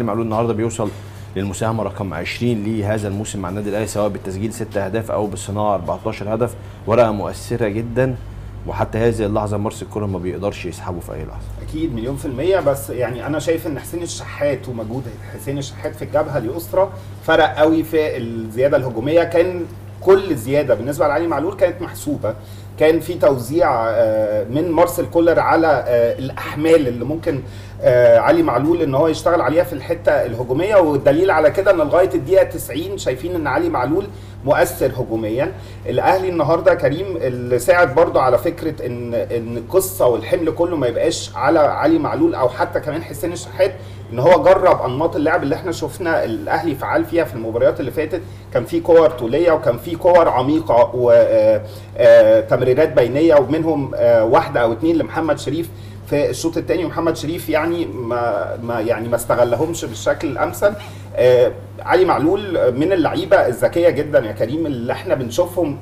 معلول النهارده بيوصل للمساهمة رقم 20 لهذا الموسم مع النادي الأهلي سواء بالتسجيل 6 أهداف أو بالصناعة 14 هدف. ورقة مؤثرة جدا وحتى هذه اللحظة مارس الكره ما بيقدرش يسحبه في أي لحظة. أكيد مليون في المية بس يعني أنا شايف إن حسين الشحات ومجهود حسين الشحات في الجبهة اليسرى فرق قوي في الزيادة الهجومية. كان كل زيادة بالنسبة لعلي معلول كانت محسوبة. كان في توزيع آه، من مارسيل كولر على آه، الأحمال اللي ممكن آه، علي معلول إن هو يشتغل عليها في الحتة الهجومية. والدليل على كده إن لغاية الدقيقة 90 شايفين إن علي معلول مؤثر هجوميا. الأهلي النهارده كريم اللي ساعد برضه على فكرة إن إن القصة والحمل كله ما يبقاش على علي معلول أو حتى كمان حسين الشحات إن هو جرب أنماط اللعب اللي إحنا شفنا الأهلي فعال فيها في المباريات اللي فاتت. كان في كور طولية وكان في كور عميقة وتمريرات بينية ومنهم آه، واحدة أو اتنين لمحمد شريف في الشوط الثاني ومحمد شريف يعني ما ما يعني ما استغلهمش بالشكل الأمثل. آه علي معلول من اللعيبة الذكية جدا يا كريم اللي إحنا بنشوفهم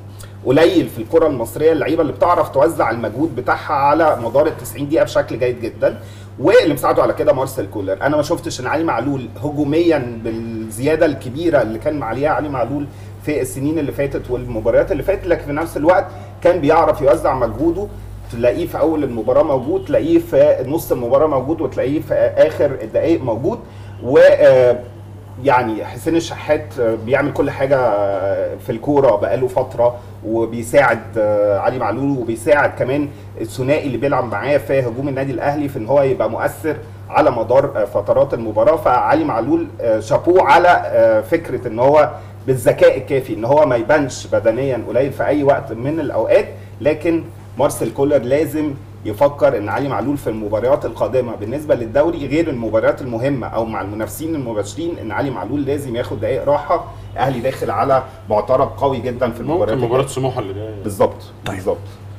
قليل في الكرة المصرية اللعيبة اللي بتعرف توزع المجهود بتاعها على مدار ال 90 دقيقة بشكل جيد جدا. واللي مساعده على كده مارسيل كولر. أنا ما شفتش إن علي معلول هجوميا بالزياده الكبيرة اللي كان عليها علي معلول في السنين اللي فاتت والمباريات اللي فاتت لكن في نفس الوقت كان بيعرف يوزع مجهوده تلاقيه في أول المباراة موجود تلاقيه في نص المباراة موجود وتلاقيه في آخر الدقائق موجود. و آه، يعني حسين الشحات بيعمل كل حاجة في الكورة بقاله فترة وبيساعد علي معلول وبيساعد كمان الثنائي اللي بيلعب معاه في هجوم النادي الأهلي في إن هو يبقى مؤثر على مدار فترات المباراة. فعلي معلول شابوه على فكرة إن هو بالذكاء الكافي إن هو ما يبانش بدنيا قليل في أي وقت من الأوقات لكن مارسيل كولر لازم يفكر إن علي معلول في المباريات القادمة بالنسبة للدوري غير المباريات المهمة أو مع المنافسين المباشرين إن علي معلول لازم ياخد دقائق راحة الاهلي داخل على معترك قوي جدا في المباريات ممكن مباراة سموحة اللي جاية. بالظبط طيب. بالظبط.